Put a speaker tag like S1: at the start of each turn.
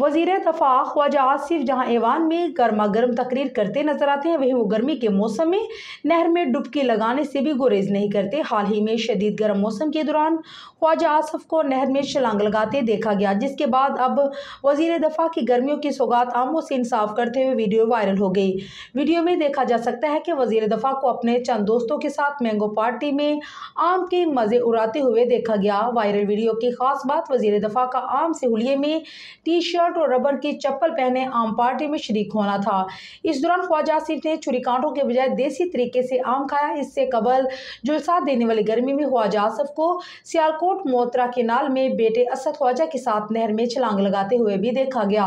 S1: वज़ीर दफ़ा ख्वाजा आसिफ जहाँ ऐवान में गर्मा गर्म तकरीर करते नज़र आते हैं, वहीं वो गर्मी के मौसम में नहर में डुबकी लगाने से भी गुरेज नहीं करते। हाल ही में शदीद गर्म मौसम के दौरान ख्वाजा आसिफ को नहर में छलांग लगाते देखा गया, जिसके बाद अब वज़ीर दफ़ा की गर्मियों की सौगात आमों से इंसाफ करते हुए वीडियो वायरल हो गई। वीडियो में देखा जा सकता है कि वज़ीर दफ़ा को अपने चंद दोस्तों के साथ मैंगो पार्टी में आम के मज़े उड़ाते हुए देखा गया। वायरल वीडियो की खास बात वज़ीर दफ़ा का आम से हुलिये में टी शर्ट और रबर की चप्पल पहने आम पार्टी में शरीक होना था। इस दौरान ख्वाजा आसिफ ने छुरी कांटों के बजाय देसी तरीके से आम खाया। इससे कबल जुलसा देने वाली गर्मी में ख्वाजा आसफ को सियालकोट, मोतरा के नाल में बेटे असद ख्वाजा के साथ नहर में छलांग लगाते हुए भी देखा गया।